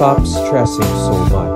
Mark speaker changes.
Speaker 1: stop stressing so much.